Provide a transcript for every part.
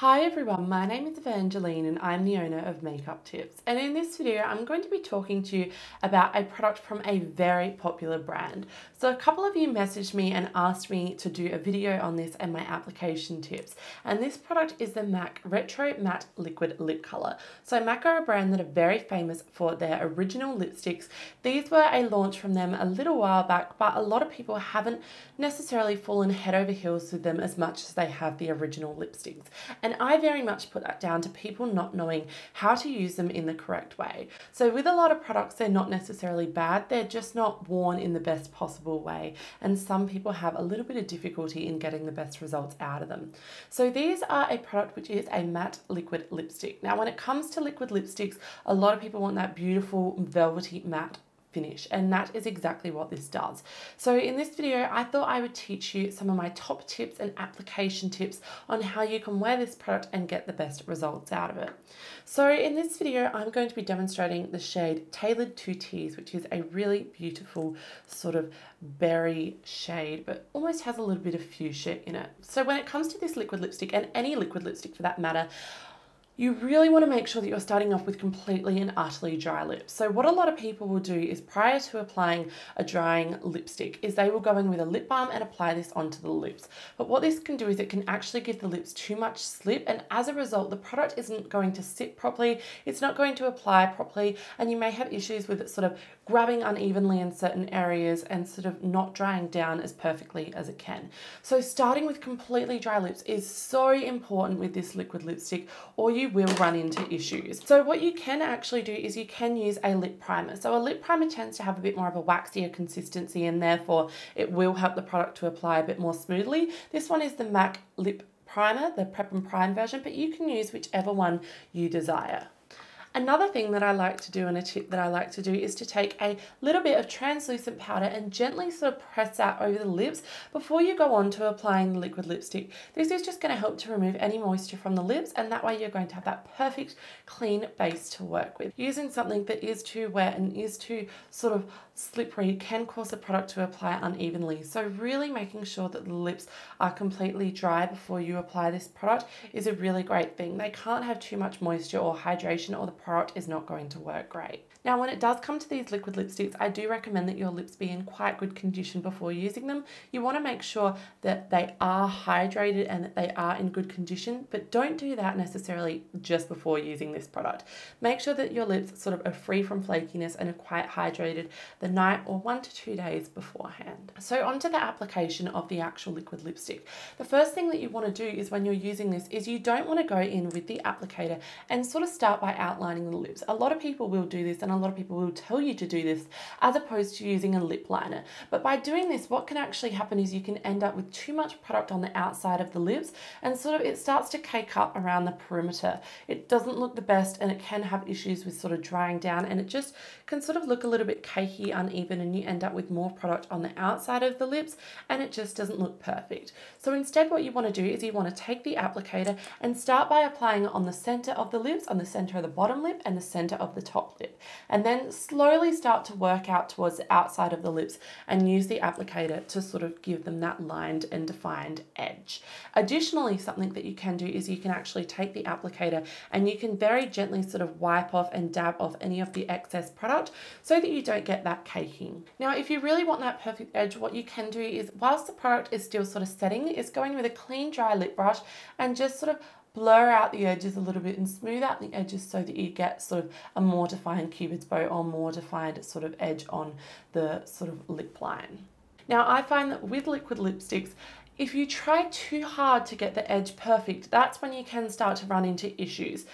Hi everyone, my name is Evangeline and I'm the owner of Makeup Tips. And in this video, I'm going to be talking to you about a product from a very popular brand. So a couple of you messaged me and asked me to do a video on this and my application tips. And this product is the MAC Retro Matte Liquid Lip Color. So MAC are a brand that are very famous for their original lipsticks. These were a launch from them a little while back, but a lot of people haven't necessarily fallen head over heels with them as much as they have the original lipsticks. And and I very much put that down to people not knowing how to use them in the correct way. So with a lot of products, they're not necessarily bad, they're just not worn in the best possible way. And some people have a little bit of difficulty in getting the best results out of them. So these are a product which is a matte liquid lipstick. Now when it comes to liquid lipsticks, a lot of people want that beautiful velvety matte finish and that is exactly what this does. So in this video I thought I would teach you some of my top tips and application tips on how you can wear this product and get the best results out of it. So in this video I'm going to be demonstrating the shade Tailored to Tease which is a really beautiful sort of berry shade but almost has a little bit of fuchsia in it. So when it comes to this liquid lipstick and any liquid lipstick for that matter you really want to make sure that you're starting off with completely and utterly dry lips. So what a lot of people will do is prior to applying a drying lipstick is they will go in with a lip balm and apply this onto the lips. But what this can do is it can actually give the lips too much slip and as a result the product isn't going to sit properly, it's not going to apply properly and you may have issues with it sort of grabbing unevenly in certain areas and sort of not drying down as perfectly as it can. So starting with completely dry lips is so important with this liquid lipstick or you will run into issues. So what you can actually do is you can use a lip primer. So a lip primer tends to have a bit more of a waxier consistency and therefore it will help the product to apply a bit more smoothly. This one is the MAC Lip Primer, the Prep and Prime version, but you can use whichever one you desire. Another thing that I like to do and a tip that I like to do is to take a little bit of translucent powder and gently sort of press that over the lips before you go on to applying the liquid lipstick. This is just going to help to remove any moisture from the lips and that way you're going to have that perfect clean base to work with. Using something that is too wet and is too sort of slippery can cause the product to apply unevenly. So really making sure that the lips are completely dry before you apply this product is a really great thing. They can't have too much moisture or hydration or the product is not going to work great. Now when it does come to these liquid lipsticks, I do recommend that your lips be in quite good condition before using them. You want to make sure that they are hydrated and that they are in good condition, but don't do that necessarily just before using this product. Make sure that your lips sort of are free from flakiness and are quite hydrated the night or one to two days beforehand. So onto the application of the actual liquid lipstick. The first thing that you want to do is when you're using this is you don't want to go in with the applicator and sort of start by outlining the lips. A lot of people will do this and and a lot of people will tell you to do this as opposed to using a lip liner. But by doing this, what can actually happen is you can end up with too much product on the outside of the lips and sort of it starts to cake up around the perimeter. It doesn't look the best and it can have issues with sort of drying down and it just can sort of look a little bit cakey, uneven and you end up with more product on the outside of the lips and it just doesn't look perfect. So instead what you want to do is you want to take the applicator and start by applying it on the center of the lips, on the center of the bottom lip and the center of the top lip and then slowly start to work out towards the outside of the lips and use the applicator to sort of give them that lined and defined edge. Additionally, something that you can do is you can actually take the applicator and you can very gently sort of wipe off and dab off any of the excess product so that you don't get that caking. Now, if you really want that perfect edge, what you can do is whilst the product is still sort of setting, is going with a clean dry lip brush and just sort of blur out the edges a little bit and smooth out the edges so that you get sort of a more defined cupid's bow or more defined sort of edge on the sort of lip line. Now I find that with liquid lipsticks, if you try too hard to get the edge perfect, that's when you can start to run into issues.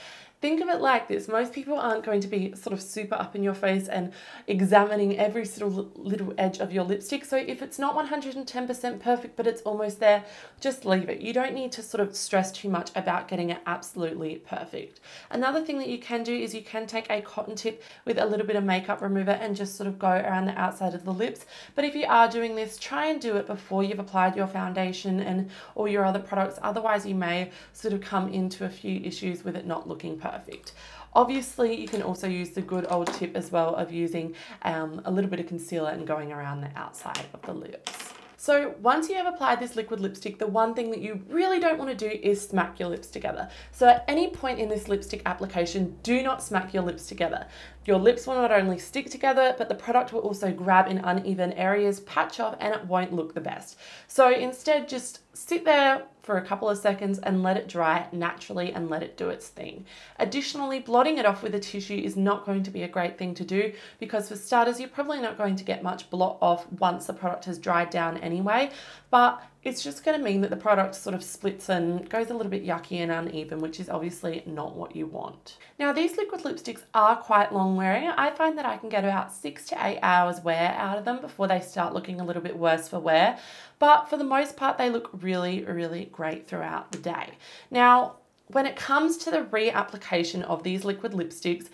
Think of it like this. Most people aren't going to be sort of super up in your face and examining every little, little edge of your lipstick. So if it's not 110% perfect, but it's almost there, just leave it. You don't need to sort of stress too much about getting it absolutely perfect. Another thing that you can do is you can take a cotton tip with a little bit of makeup remover and just sort of go around the outside of the lips. But if you are doing this, try and do it before you've applied your foundation and all your other products. Otherwise, you may sort of come into a few issues with it not looking perfect perfect. Obviously, you can also use the good old tip as well of using um, a little bit of concealer and going around the outside of the lips. So once you have applied this liquid lipstick, the one thing that you really don't want to do is smack your lips together. So at any point in this lipstick application, do not smack your lips together. Your lips will not only stick together, but the product will also grab in uneven areas, patch off, and it won't look the best. So instead, just sit there for a couple of seconds and let it dry naturally and let it do its thing. Additionally, blotting it off with a tissue is not going to be a great thing to do because for starters, you're probably not going to get much blot off once the product has dried down anyway, but it's just going to mean that the product sort of splits and goes a little bit yucky and uneven, which is obviously not what you want. Now, these liquid lipsticks are quite long wearing. I find that I can get about six to eight hours wear out of them before they start looking a little bit worse for wear. But for the most part, they look really, really great throughout the day. Now, when it comes to the reapplication of these liquid lipsticks,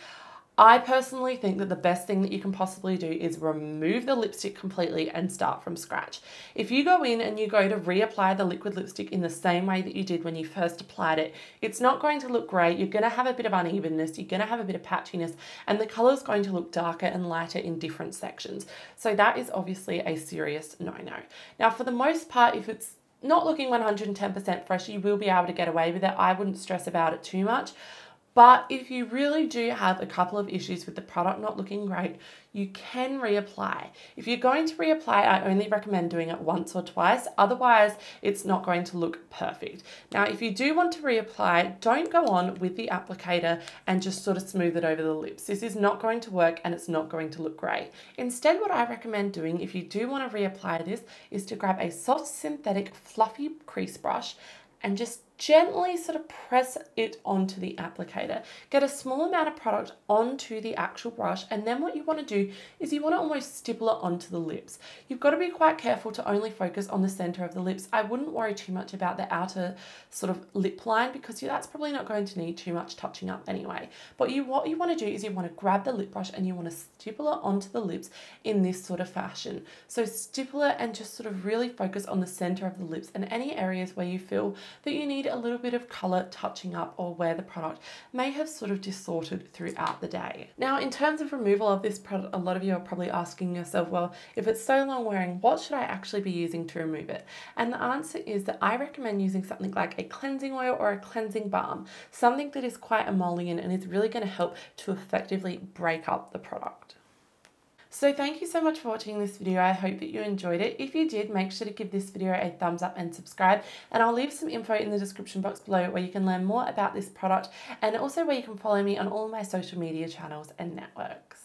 I personally think that the best thing that you can possibly do is remove the lipstick completely and start from scratch. If you go in and you go to reapply the liquid lipstick in the same way that you did when you first applied it, it's not going to look great. You're going to have a bit of unevenness, you're going to have a bit of patchiness, and the color is going to look darker and lighter in different sections. So that is obviously a serious no-no. Now, for the most part, if it's not looking 110% fresh, you will be able to get away with it. I wouldn't stress about it too much. But if you really do have a couple of issues with the product not looking great, you can reapply. If you're going to reapply, I only recommend doing it once or twice. Otherwise, it's not going to look perfect. Now, if you do want to reapply, don't go on with the applicator and just sort of smooth it over the lips. This is not going to work and it's not going to look great. Instead, what I recommend doing if you do want to reapply this is to grab a soft synthetic fluffy crease brush and just gently sort of press it onto the applicator. Get a small amount of product onto the actual brush and then what you want to do is you want to almost stipple it onto the lips. You've got to be quite careful to only focus on the center of the lips. I wouldn't worry too much about the outer sort of lip line because that's probably not going to need too much touching up anyway. But you what you want to do is you want to grab the lip brush and you want to stipple it onto the lips in this sort of fashion. So stipple it and just sort of really focus on the center of the lips and any areas where you feel that you need a little bit of colour touching up or where the product may have sort of distorted throughout the day. Now, in terms of removal of this product, a lot of you are probably asking yourself, well, if it's so long wearing, what should I actually be using to remove it? And the answer is that I recommend using something like a cleansing oil or a cleansing balm, something that is quite emollient and is really going to help to effectively break up the product. So thank you so much for watching this video. I hope that you enjoyed it. If you did, make sure to give this video a thumbs up and subscribe. And I'll leave some info in the description box below where you can learn more about this product and also where you can follow me on all my social media channels and networks.